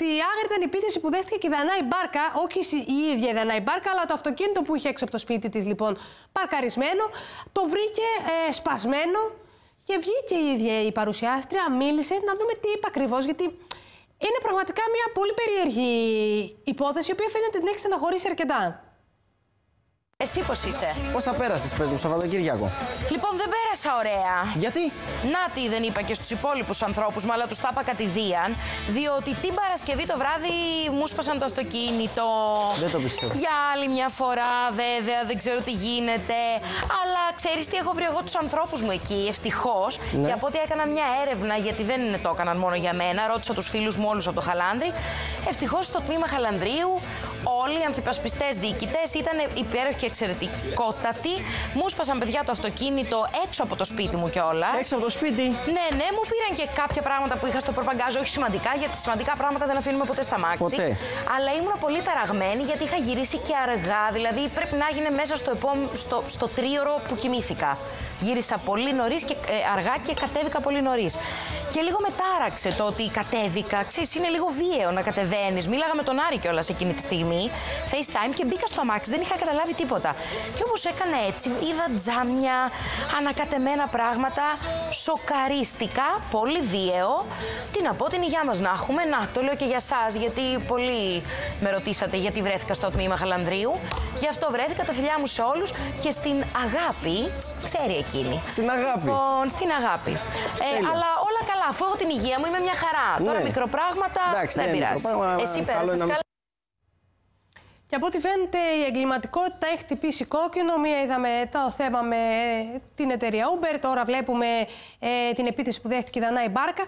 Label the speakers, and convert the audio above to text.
Speaker 1: ότι άγρια ήταν η επίθεση που δέχτηκε και η Δανάη Μπάρκα, όχι η ίδια η Δανάη Μπάρκα, αλλά το αυτοκίνητο που είχε έξω από το σπίτι της λοιπόν παρκαρισμένο, το βρήκε ε, σπασμένο και βγήκε η ίδια η παρουσιάστρια, μίλησε, να δούμε τι είπε ακριβώς, γιατί είναι πραγματικά μια πολύ περίεργη υπόθεση, η οποία φαίνεται την έχει στεναχωρήσει αρκετά.
Speaker 2: Εσύ πώς είσαι;
Speaker 3: Πώς θα πέρασες, πες μου, Σαββατοκύριακο;
Speaker 2: Λοιπόν, δεν πέρασα ωραία.
Speaker 3: Γιατί;
Speaker 2: Να τι δεν είπα και στους υπόλοιπους ανθρώπους, αλλά τους τα είπα κατηδίαν. Διότι την Παρασκευή το βράδυ μου σπάσαν το αυτοκίνητο.
Speaker 3: Δεν το πιστεύω.
Speaker 2: Για άλλη μια φορά, βέβαια, δεν ξέρω τι γίνεται. Αλλά ξέρεις τι έχω βρει εγώ τους ανθρώπους μου εκεί, ευτυχώς.
Speaker 3: Ναι.
Speaker 2: Και από ό,τι έκανα μια έρευνα, γιατί δεν το έκαναν μόνο για μένα, ρώτησα τους φίλους μου όλους από το Χαλάνδρη. Ευτυχώς στο τμήμα Χαλανδρίου όλοι οι ανθυπασπιστέ διοικητές ήταν υπέροχοι και εξαιρετικότατοι. Μου σπάσαν παιδιά το αυτοκίνητο έξω από το σπίτι μου κιόλα.
Speaker 3: Έξω από το σπίτι;
Speaker 2: Ναι, ναι, μου πήραν και κάποια πράγματα που είχα στο προπαγκάζ, όχι σημαντικά, γιατί σημαντικά πράγματα δεν αφήνουμε ποτέ στα μάξι.
Speaker 3: Ποτέ.
Speaker 2: Αλλά ήμουν πολύ ταραγμένη γιατί είχα γυρίσει και αργά. Δηλαδή πρέπει να γίνει μέσα στο, επόμενο, στο, στο τρίωρο που κοιμήθηκα. Γύρισα πολύ νωρίς και ε, αργά και κατέβηκα πολύ νωρίς. Και λίγο με τάραξε το ότι κατέβηκα. Ξέρεις, είναι λίγο βίαιο να κατεβαίνεις. Μίλαγα με τον Άρη κιόλας εκείνη τη στιγμή. FaceTime και μπήκα στο αμάξι. Δεν είχα καταλάβει τίποτα. Και όπως έκανα έτσι, είδα τζάμια, ανακατεμένα πράγματα. Σοκαρίστηκα. Πολύ βίαιο. Τι να πω, την υγειά μας να έχουμε. Να, το λέω και για εσά, γιατί πολλοί με ρωτήσατε γιατί βρέθηκα στο τμήμα Χαλανδρίου. Γι' αυτό βρέθηκα τα φιλιά μου σε όλους και στην αγάπη. Ξέρει εκείνη.
Speaker 3: Στην αγάπη.
Speaker 2: Λοιπόν, στην αγάπη. Ε,
Speaker 3: Τέλεια.
Speaker 2: αλλά όλα καλά. Αφού έχω την υγεία μου, είμαι μια χαρά. Τώρα
Speaker 3: Ναι.
Speaker 2: μικροπράγματα
Speaker 3: Εντάξει,
Speaker 2: δεν
Speaker 3: ναι,
Speaker 2: πειράζει.
Speaker 3: μικροπράγματα,
Speaker 2: Εσύ
Speaker 3: καλό
Speaker 2: πέρασες
Speaker 3: είναι να
Speaker 2: καλά.
Speaker 1: Και από ό,τι φαίνεται η εγκληματικότητα έχει χτυπήσει κόκκινο. Μία είδαμε το θέμα με την εταιρεία Uber, τώρα βλέπουμε ε, την επίθεση που δέχτηκε η Δανάη Μπάρκα.